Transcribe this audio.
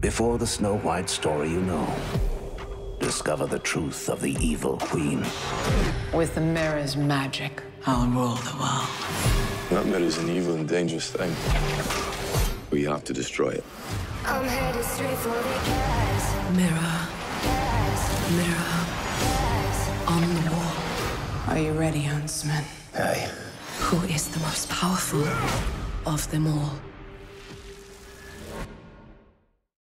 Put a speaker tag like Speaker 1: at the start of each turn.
Speaker 1: Before the Snow White story you know, discover the truth of the evil queen.
Speaker 2: With the mirror's magic, I'll rule the world.
Speaker 3: That mirror is an evil and dangerous thing. We have to destroy it.
Speaker 4: I'm headed straight for the gas.
Speaker 2: Mirror, mirror on the wall. Are you ready, Huntsman?
Speaker 1: Aye.
Speaker 2: Who is the most powerful of them all?